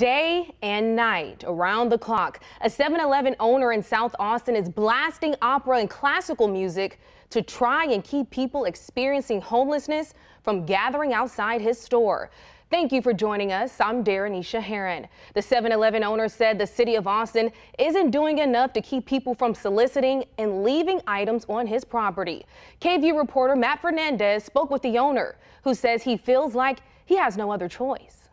Day and night, around the clock, a 7-Eleven owner in South Austin is blasting opera and classical music to try and keep people experiencing homelessness from gathering outside his store. Thank you for joining us. I'm Daranisha Heron. The 7-Eleven owner said the city of Austin isn't doing enough to keep people from soliciting and leaving items on his property. KVUE reporter Matt Fernandez spoke with the owner, who says he feels like he has no other choice.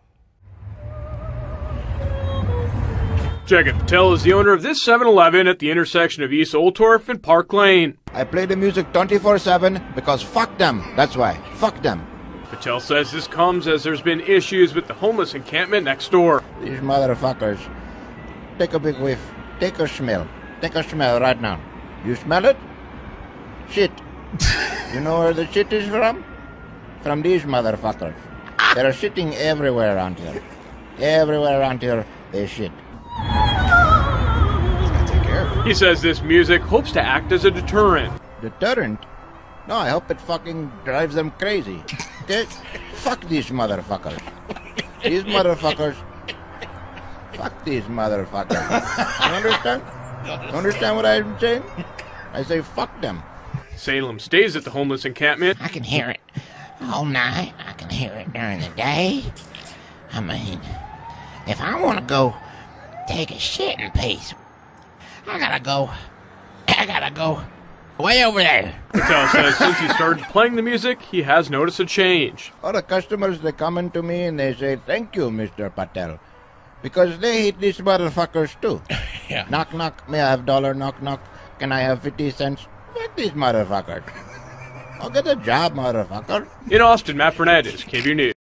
Jagat Patel is the owner of this 7-Eleven at the intersection of East Oltorf and Park Lane. I play the music 24-7 because fuck them. That's why. Fuck them. Patel says this comes as there's been issues with the homeless encampment next door. These motherfuckers. Take a big whiff. Take a smell. Take a smell right now. You smell it? Shit. you know where the shit is from? From these motherfuckers. They're shitting everywhere around here. Everywhere around here, they shit. He says this music hopes to act as a deterrent. Deterrent? No, I hope it fucking drives them crazy. Okay? Fuck these motherfuckers. These motherfuckers. Fuck these motherfuckers. You understand? You understand what I'm saying? I say fuck them. Salem stays at the homeless encampment. I can hear it all night. I can hear it during the day. I mean, if I want to go take a shit in peace, I gotta go. I gotta go way over there. Patel says since he started playing the music, he has noticed a change. All the customers, they come into me and they say, thank you, Mr. Patel. Because they hate these motherfuckers too. Yeah. Knock, knock, may I have dollar, knock, knock. Can I have 50 cents? Fuck these motherfuckers. I'll get a job, motherfucker. In Austin, Matt Fernandez, KVUE News.